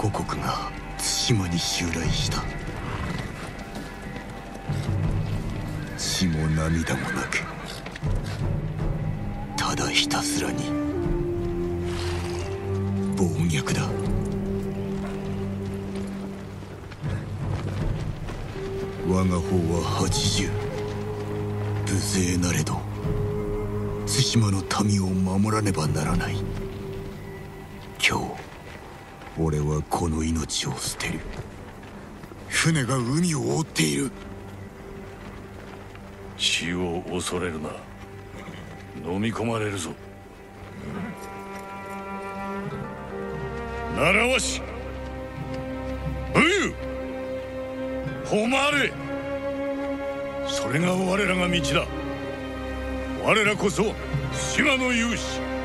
古国が対馬に襲来した。血も涙もなくただひたすらに。暴虐だ。我が方は80無勢なれど対馬の民を守らねばならない。俺はこの命を捨てる。船が海を覆っている。死を恐れるな。飲み込まれるぞ。習わし武勇誉れ。それが我らが道だ。我らこそ島の勇士。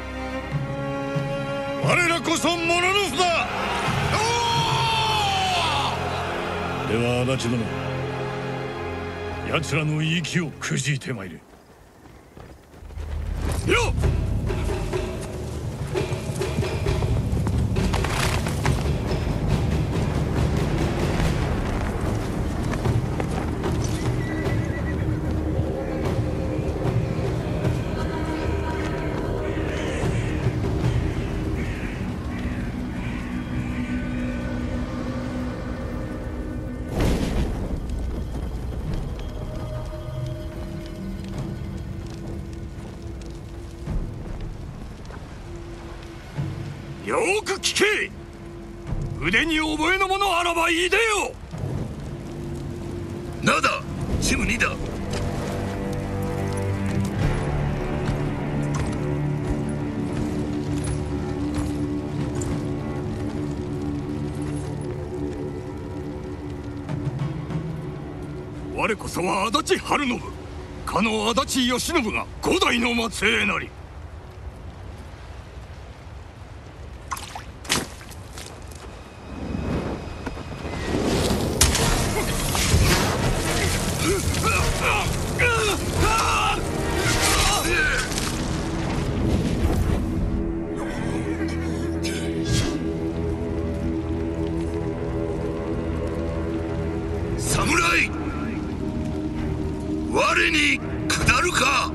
我らこそモノノフだでは足立殿奴らの息をくじいてまいれ。よっ！よく聞け。腕に覚えのものあらばいいでよ。なだチム2だ。我こそは足立晴信。かの足立義信が五代の末裔なり我に下るか。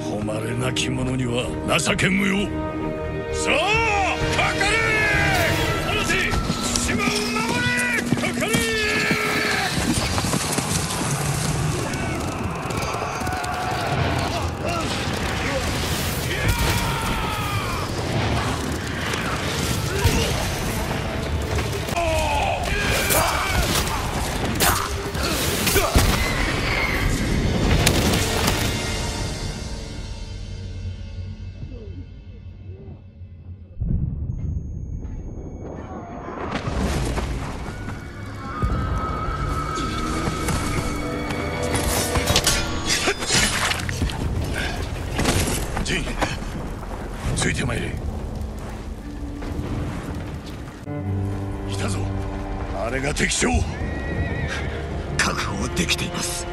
誉れなき者には情け無用。さああれが敵将。確保できています。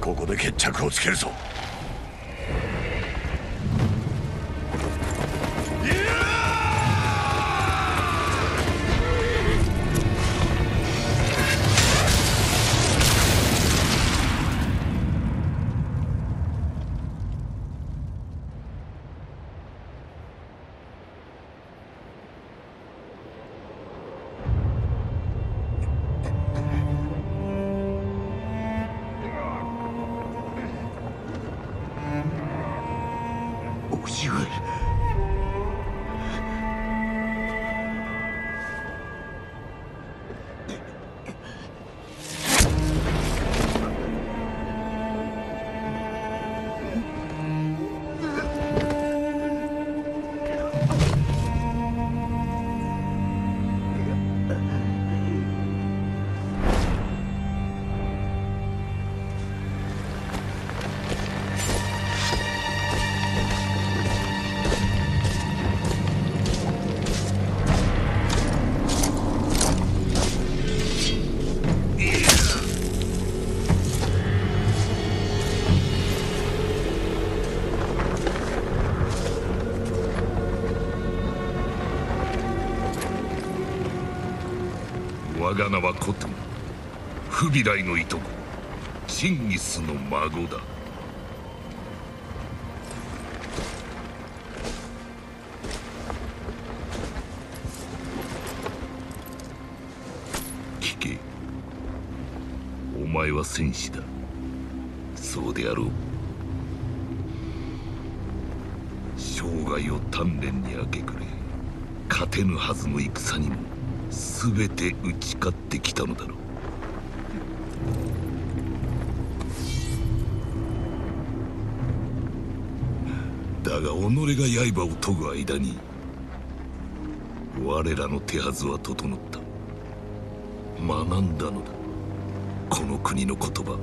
ここで決着をつけるぞ Would you 我が名はコトゥンフビライのいとこチンギスの孫だ。聞け。お前は戦士だ。そうであろう。生涯を鍛錬に明け暮れ勝てぬはずの戦にも全て打ち勝ってきたのだろう。だが己が刃を研ぐ間に我らの手はずは整った。学んだのだ。この国の言葉。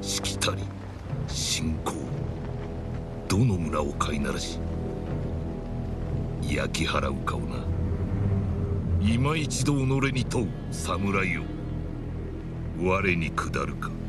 しきたり信仰。どの村を飼いならし焼き払うかをな。今一度己に問う侍よ我に下るか。